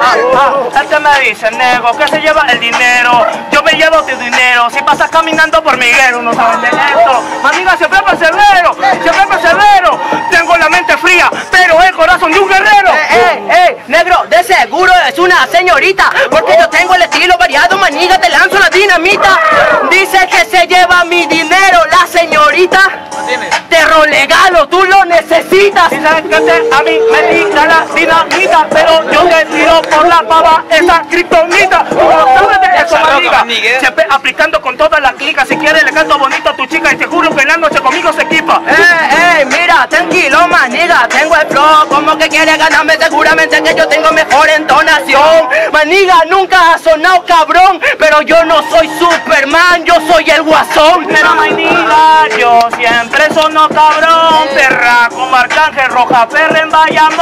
Ah, este me dice, nego, que se lleva el dinero. Yo me llevo tu dinero. Si pasas caminando por Miguel, no saben de esto. Maniga, siempre persevero, siempre persevero. Tengo la mente fría, pero el corazón de un guerrero. Eh, eh, eh, negro, de seguro es una señorita, porque yo tengo el estilo variado, maniga, te lanzo la dinamita. Dice que se lleva mi dinero, la señorita. Te rolegalo, tú lo necesitas. Y sabes que a mí me tira la dinamita, pero yo te tiro por la pava esa kriptonita. Tú no sabes de eso. Siempre aplicando con toda la clica. Si quieres le canto bonito a tu chica y te juro que la noche conmigo se equipa. Eh, eh, mira, tranquilo, maniga, tengo el flow, como que quiere ganarme, seguramente que yo tengo mejor entonación. Maniga, nunca ha sonado cabrón, pero yo no soy Superman, yo soy el guasón. Pero maniga, yo siempre sono cabrón. Perra como Arcángel Roja Ferre en Bayamón.